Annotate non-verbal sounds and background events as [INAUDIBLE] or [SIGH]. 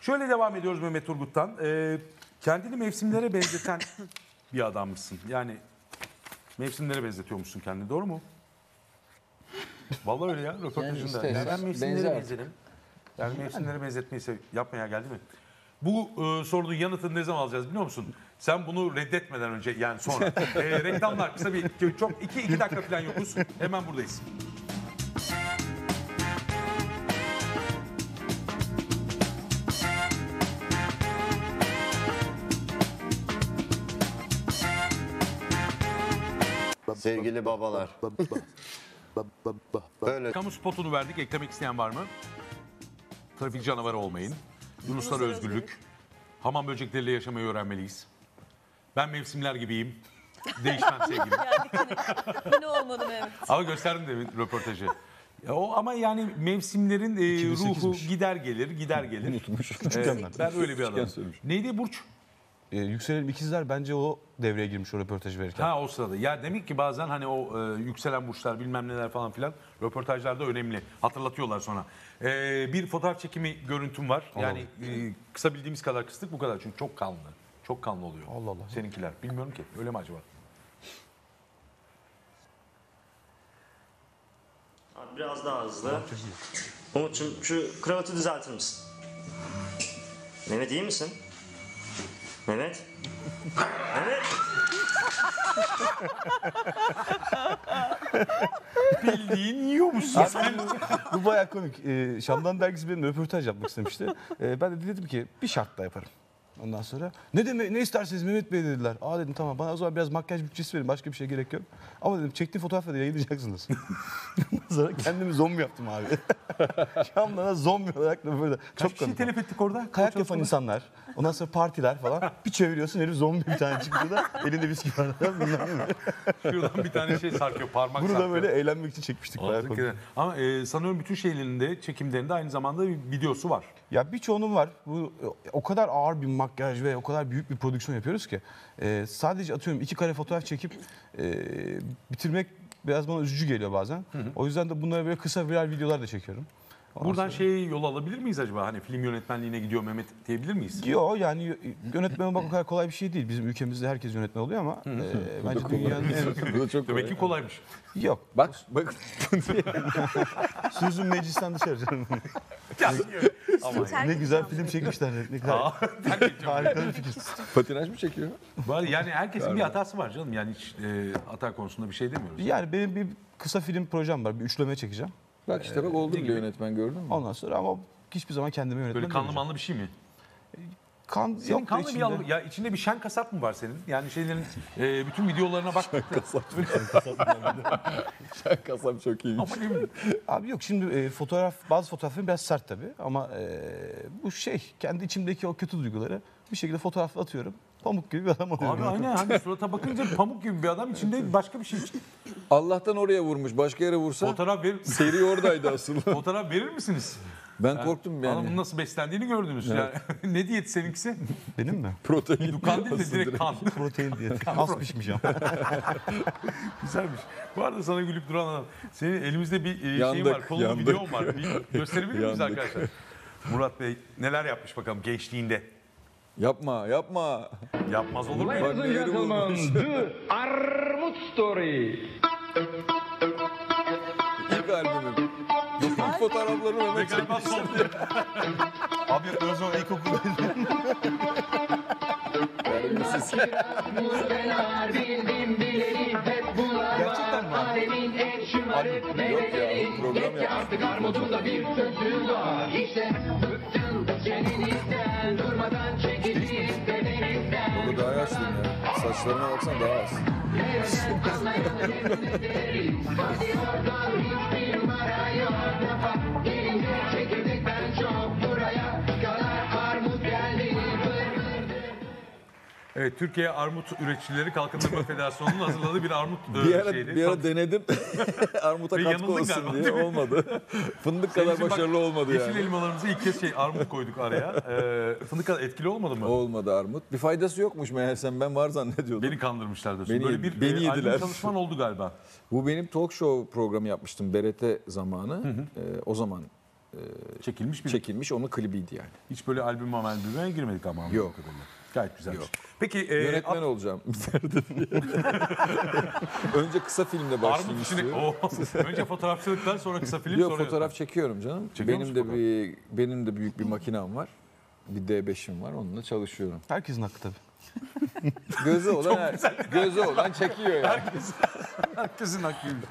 Şöyle devam ediyoruz Mehmet Turgut'tan. Ee, kendini mevsimlere benzeten [COUGHS] bir adammışsın. Yani mevsimlere benzetiyormuşsun kendini doğru mu? Vallahi öyle ya röportajında. işte, Yani ben mevsimlere benzer. benzerim. Yani mevsimlere benzetmeyi sev- yapmaya geldi mi? Bu e, sorunun yanıtını ne zaman alacağız biliyor musun? Sen bunu reddetmeden önce yani sonra. [LAUGHS] e, reklamlar kısa bir çok iki, iki dakika falan yokuz. Hemen buradayız. Sevgili babalar. Böyle Kamu spotunu verdik. Eklemek isteyen var mı? Trafik canavarı olmayın. Yunuslara özgürlük. Hamam böcekleriyle yaşamayı öğrenmeliyiz. Ben mevsimler gibiyim. Değişmem sevgilim. Ne olmadı Mehmet? Ama gösterdim de röportajı. Ya o ama yani mevsimlerin e, ruhu gider gelir, gider gelir. Unutmuş. Ee, ben. öyle bir adamım. Neydi Burç? Ee, yükselelim ikizler bence o devreye girmiş o röportajı verirken. Ha o sırada. Ya demek ki bazen hani o e, yükselen burçlar bilmem neler falan filan röportajlarda önemli. Hatırlatıyorlar sonra. E, bir fotoğraf çekimi görüntüm var. Yani e, kısa bildiğimiz kadar kıstık bu kadar. Çünkü çok kanlı. Çok kanlı oluyor. Allah Allah. Seninkiler. Bilmiyorum ki. Öyle mi acaba? Abi biraz daha hızlı. Umut'cum şu kravatı düzeltir misin? Mehmet iyi misin? Mehmet? Mehmet? Bildiğin yiyormuşsun. Bu bayağı komik. Ee, Şam'dan dergisi benim röportaj yapmak istemişti. Ee, ben de dedim ki bir şartla yaparım. Ondan sonra ne demek ne isterseniz Mehmet Bey dediler. Aa dedim tamam bana o zaman biraz makyaj bütçesi verin başka bir şey gerek yok. Ama dedim çektiğim fotoğrafları yayınlayacaksınız. [LAUGHS] Ondan sonra kendimi zombi yaptım abi. [LAUGHS] Şam'dan zombi olarak da böyle. Kaç Çok kişi komik. telef ettik orada? Kayak yapan insanlar, ondan sonra partiler falan. Bir çeviriyorsun herif zombi bir tane çıkıyor da elinde viski var. [LAUGHS] Şuradan bir tane şey sarkıyor. Parmak Bunu da sarkıyor. böyle eğlenmek için çekmiştik. bayağı komik. Aldık. Ama e, sanıyorum bütün şeylerinde, çekimlerinde aynı zamanda bir videosu var. Ya birçoğunun var. Bu e, o kadar ağır bir makyaj ve o kadar büyük bir prodüksiyon yapıyoruz ki e, sadece atıyorum iki kare fotoğraf çekip e, bitirmek biraz bana üzücü geliyor bazen. O yüzden de bunlara böyle kısa viral videolar da çekiyorum. Ondan Buradan sonra- şey yol alabilir miyiz acaba? Hani film yönetmenliğine gidiyor Mehmet diyebilir miyiz? Yo yani yönetmen olmak o kadar kolay bir şey değil. Bizim ülkemizde herkes yönetmen oluyor ama e, bence dünyanın en... Çok Demek ki kolaymış. Yok. Bak bak [LAUGHS] Sözün meclisten dışarı canım. Ama ne güzel film çekmişler. Ne edeceğim. harika bir fikir. patinaj mı çekiyor? Var, yani herkesin bir hatası var canım. Yani hiç e, hata konusunda bir şey demiyoruz. Yani benim bir kısa film projem var. Bir üçleme çekeceğim. Bak işte bak oldu bile yönetmen gördün mü? Ondan sonra ama hiçbir zaman kendime yönetmen Böyle kanlı manlı bir şey mi? Kan Senin kanlı bir içinde. algı. Ya içinde bir şen kasap mı var senin? Yani şeylerin e, bütün videolarına bak. Kasap çok iyi. Ama ne bileyim. Abi yok şimdi e, fotoğraf bazı fotoğraflarım biraz sert tabii ama e, bu şey kendi içimdeki o kötü duyguları bir şekilde fotoğrafla atıyorum. Pamuk gibi bir adam oluyorum. Abi aynen hani [LAUGHS] surata bakınca pamuk gibi bir adam içinde başka bir şey. Allah'tan oraya vurmuş. Başka yere vursa Fotoğraf verir, seri oradaydı asıl. [LAUGHS] fotoğraf verir misiniz? Ben korktum Adamın yani. nasıl beslendiğini gördünüz. Yani, [LAUGHS] ne diyet seninkisi? Benim mi? Protein. Kan değil de direkt kan. Protein diye. Az pişmiş ama. Güzelmiş. Bu arada sana gülüp duran adam. Senin elimizde bir e, şeyin Yandık, var, kolun yandık. videon var. Bir gösterebilir miyiz Yandık. arkadaşlar? Murat Bey neler yapmış bakalım gençliğinde. Yapma yapma. Yapmaz olur mu? Ladies and gentlemen, the Armut Story. İlk albümüm. İlk fotoğraflarını Ve Mehmet son. Abi o zaman ilkokulda Gerçekten mi? Yok ya program yapmıştım. Burada ya. Saçlarına baksana daha az. Evet, Türkiye Armut Üreticileri Kalkındırma Federasyonu'nun hazırladığı bir armut e, Bir ara, şeydi. bir ara denedim. [LAUGHS] Armuta Ve katkı olsun galiba, diye olmadı. [LAUGHS] Fındık Senin kadar için bak, başarılı olmadı Yeşil yani. elmalarımızı ilk kez şey armut koyduk araya. Ee, [LAUGHS] fındık kadar etkili olmadı mı? Olmadı armut. Bir faydası yokmuş meğersem ben var zannediyordum. Beni kandırmışlar diyorsun. Beni- Böyle bir beni e, yediler. çalışman oldu galiba. Bu benim talk show programı yapmıştım BRT zamanı. Ee, o zaman Çekilmiş bir çekilmiş. Onun klibiydi yani. Hiç böyle albüm albüme girmedik ama. Yok. Gayet güzelmiş. Yok. Peki e, Yönetmen at- olacağım. [LAUGHS] [LAUGHS] Önce kısa filmle başlayayım istiyorum. [LAUGHS] Önce fotoğrafçılıktan sonra kısa film Yok sonra... fotoğraf çekiyorum canım. Çekiyor benim musun de fotoğraf? bir benim de büyük bir makinem var. Bir D5'im var. Onunla çalışıyorum. Herkesin hakkı tabii. Gözü olan gözü olan çekiyor yani. Herkesin hakkıymış.